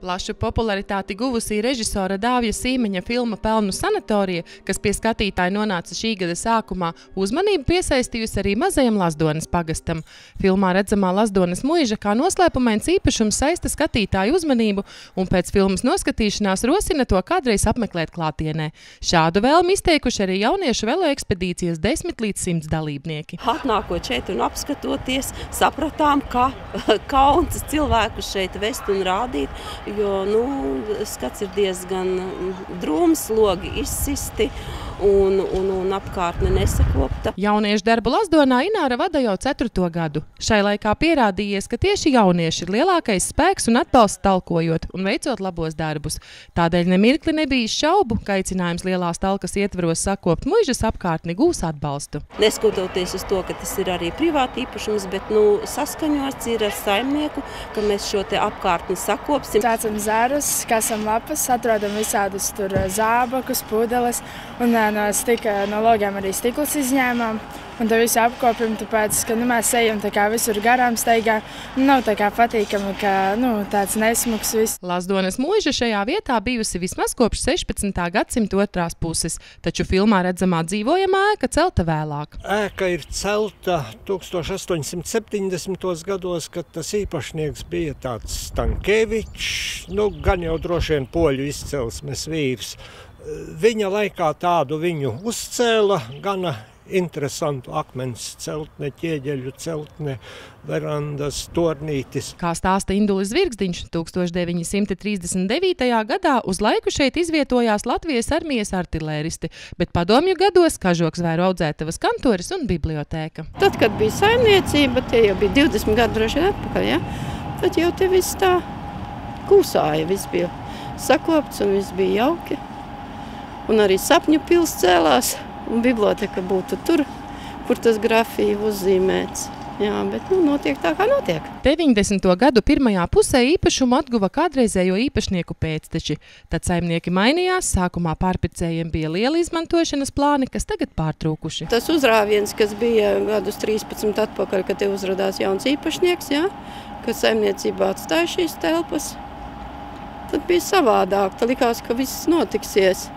Plašu popularitāti guvusī režisora Dāvja Sīmeņa filma Pelnu sanatorija, kas pie skatītāja nonāca šī gada sākumā, uzmanību piesaistījusi arī mazajam Lazdonas pagastam. Filmā redzamā Lazdonas muiža kā noslēpumains īpašums saista skatītāju uzmanību un pēc filmas noskatīšanās rosina to kādreiz apmeklēt klātienē. Šādu vēlmi izteikuši arī jauniešu velo ekspedīcijas 10 līdz 100 dalībnieki. Atnākot šeit un apskatoties, sapratām, ka kauns cilvēkus šeit vest un rādīt, jo nu, skats ir diezgan drūms, logi izsisti un, un, un apkārtne nesakopta. Jauniešu darbu Lazdonā Ināra vada jau ceturto gadu. Šai laikā pierādījies, ka tieši jaunieši ir lielākais spēks un atbalsts talkojot un veicot labos darbus. Tādēļ nemirkli nebija šaubu, ka aicinājums lielās talkas ietvaros sakopt muižas apkārtni gūs atbalstu. Neskatoties uz to, ka tas ir arī privāti īpašums, bet nu, saskaņots ir ar saimnieku, ka mēs šo te apkārtni sakopsim. Cēcam zērus, kasam lapas, atrodam visādus tur zābakus, pudeles un no stika, no logiem arī stiklus izņēmām. Un to visu apkopjam, tāpēc, ka nu, mēs ejam tā kā visur garām steigā. Nu, nav tā kā patīkami, ka nu, tāds nesmuks viss. Lazdonas mūža šajā vietā bijusi vismaz kopš 16. gadsimta otrās puses, taču filmā redzamā dzīvojamā ēka celta vēlāk. Ēka ir celta 1870. gados, kad tas īpašnieks bija tāds Stankēvičs, nu, gan jau droši vien poļu izcelsmes vīrs. Viņa laikā tādu viņu uzcēla gana interesantu akmens celtne, ķieģeļu celtne, verandas, tornītis. Kā stāsta Indulis Zvirgzdiņš, 1939. gadā uz laiku šeit izvietojās Latvijas armijas artilēristi, bet padomju gados kažoks vēru audzētavas kantoris un bibliotēka. Tad, kad bija saimniecība, tie jau bija 20 gadu droši atpakaļ, ja? tad jau te viss tā kūsāja, viss bija sakopts un viss bija jauki un arī sapņu pils cēlās, un biblioteka būtu tur, kur tas grafija uzzīmēts. Jā, bet nu, notiek tā, kā notiek. 90. gadu pirmajā pusē īpašumu atguva kādreizējo īpašnieku pēcteči. Tad saimnieki mainījās, sākumā pārpircējiem bija liela izmantošanas plāni, kas tagad pārtrūkuši. Tas uzrāviens, kas bija gadus 13 atpakaļ, kad te uzradās jauns īpašnieks, jā, kas saimniecībā atstāja šīs telpas, tad bija savādāk. Tā likās, ka viss notiksies.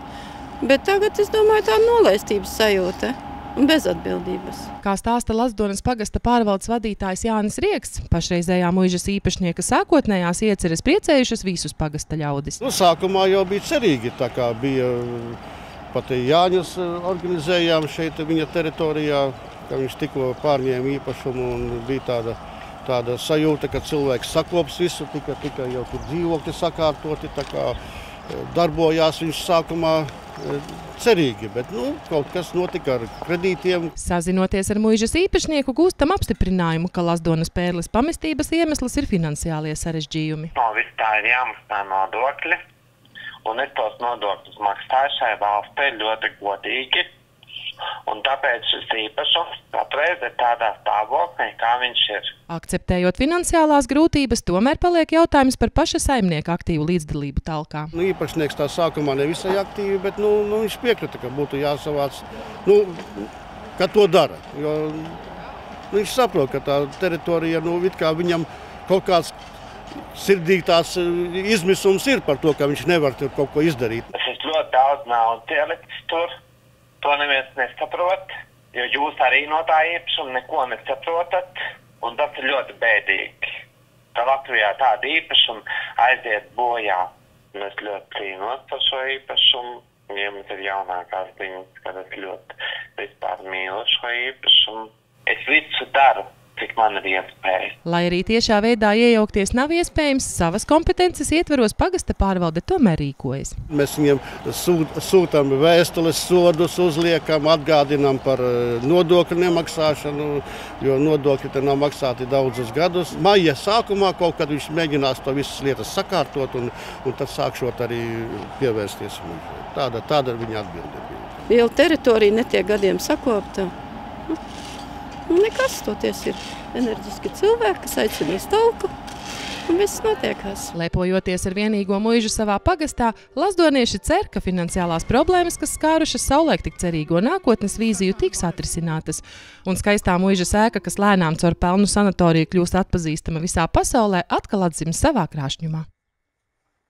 Bet tagad es domāju, tā ir nolaistības sajūta un bezatbildības. Kā stāsta Lazdonas pagasta pārvaldes vadītājs Jānis Rieks, pašreizējā muižas īpašnieka sākotnējās ieceres priecējušas visus pagasta ļaudis. Nu, sākumā jau bija cerīgi, tā kā bija pat Jāņus organizējām šeit viņa teritorijā, ka viņš tikko pārņēma īpašumu un bija tāda tāda sajūta, ka cilvēks sakops visu, tikai, tikai jau tur dzīvokļi sakārtoti, tā kā darbojās viņš sākumā cerīgi, bet nu, kaut kas notika ar kredītiem. Sazinoties ar muižas īpašnieku, gūstam apstiprinājumu, ka Lazdonas pērles pamestības iemesls ir finansiālie sarežģījumi. No viss tā ir jāmaksā nodokļi, un es tos nodokļus maksāju šai valstī ļoti godīgi. Un tāpēc šis īpašums patreiz ir tādā stāvoklī, kā viņš ir. Akceptējot finansiālās grūtības, tomēr paliek jautājums par paša saimnieka aktīvu līdzdalību talkā. Nu, īpašnieks tā sākumā nevisai aktīvi, bet nu, nu, viņš piekrita, ka būtu jāsavāc, nu, ka to dara. Jo, nu, viņš saprot, ka tā teritorija, nu, it kā viņam kaut kāds sirdīgi tās izmisums ir par to, ka viņš nevar tur kaut ko izdarīt. Tas ir ļoti daudz naudas ielikt tur. To neviens nesaprot, jo jūs arī no tā īpašuma neko nesaprotat, un tas ir ļoti bēdīgi. Ka Latvijā tāda īpašuma aiziet bojā. Mēs ļoti cīnāmies par šo īpašumu. Ja mums ir jaunākās ziņas, ka es ļoti vispār mīlu šo īpašumu. Es visu daru, cik man ir iespēja. Lai arī tiešā veidā iejaukties nav iespējams, savas kompetences ietveros pagasta pārvalde tomēr rīkojas. Mēs viņiem sūt, sūtām vēstules, sodus, uzliekam, atgādinām par nodokļu nemaksāšanu, jo nodokļi te nav maksāti daudzus gadus. Maija sākumā kaut kad viņš mēģinās to visas lietas sakārtot, un, un tad sākšot arī pievērsties. Tāda, tāda ir viņa atbilde. Jau teritorija netiek gadiem sakopta. Nu, nekas, toties ir enerģiski cilvēki, kas aicina uz talku. Un viss notiekās. Lepojoties ar vienīgo muižu savā pagastā, lazdonieši cer, ka finansiālās problēmas, kas skārušas saulēk tik cerīgo nākotnes vīziju, tiks atrisinātas. Un skaistā muižas ēka, kas lēnām caur pelnu sanatoriju kļūst atpazīstama visā pasaulē, atkal atzims savā krāšņumā.